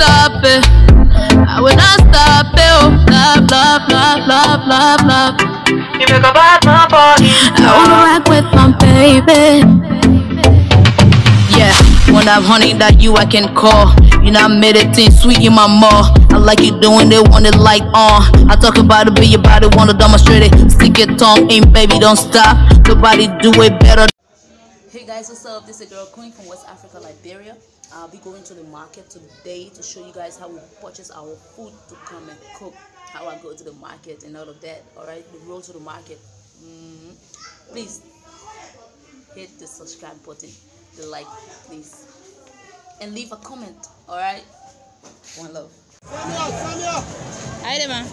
stop it. I will not stop it. Oh, love, love, love, love, love, love. You make a bad man fall I wanna rock with my baby. Yeah, when I'm honey that you I can call. You know I made it thing sweet in my mouth. I like you doing it, want it like on. I talk about it, but your body wanna demonstrate it. Stick your tongue in, baby, don't stop. Nobody do it better. Hey guys, what's up? This is a girl queen from West Africa, Liberia. I'll be going to the market today to show you guys how we purchase our food to come and cook. How I go to the market and all of that. All right, the road to the market. Mhm. Please hit the subscribe button, the like, please, and leave a comment. All right, one love. Hi there, man.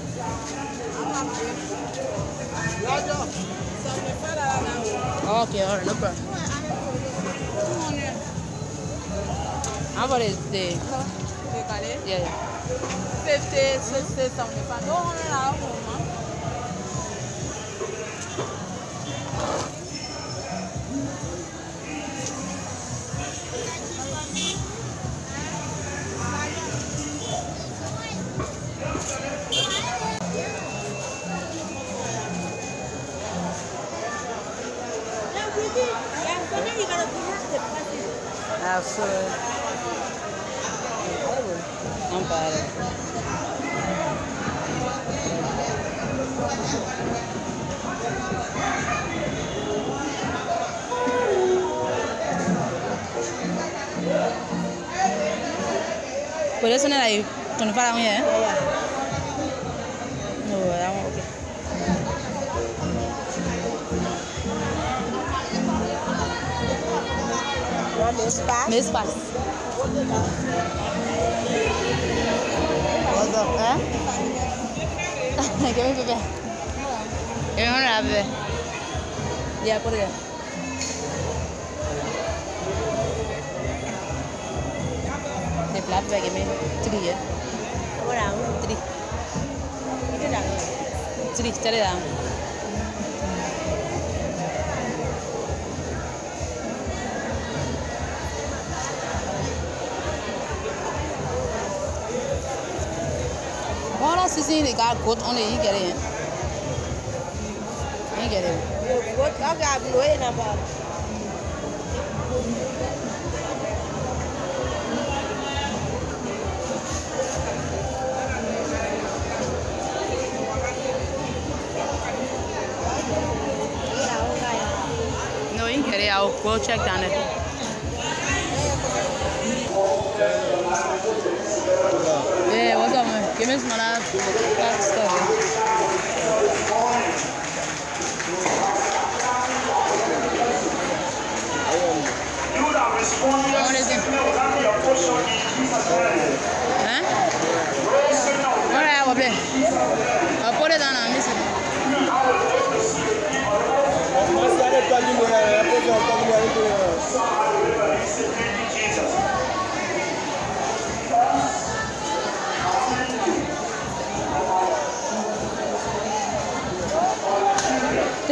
Okay, all right, no problem. How about it? The, yeah, yeah. 50, 60, 75. Go on and out, man. Absolutely. I'm bad. But isn't it like 25 down here? No, that one, okay. Miss Pass. What's up, eh? Give me paper. Give me one paper. Yeah, put it there. The flap bag, give me three, yeah? Three. Three, set it down. All that season they got goat on it, you get it. You get it. No, you get it. I'll go check down it. What's up, man?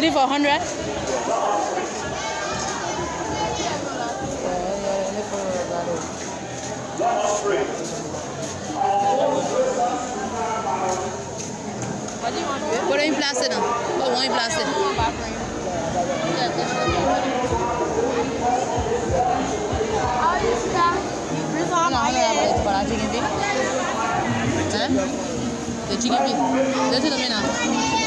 Put one in plastic. No, hundred dollars for that chicken feet. Huh? The chicken feet. This is the main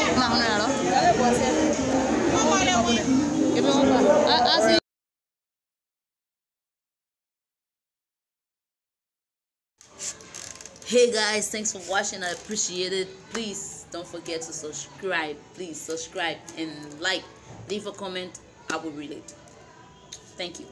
Hey guys, thanks for watching. I appreciate it. Please don't forget to subscribe. Please subscribe and like. Leave a comment. I will read it. Thank you.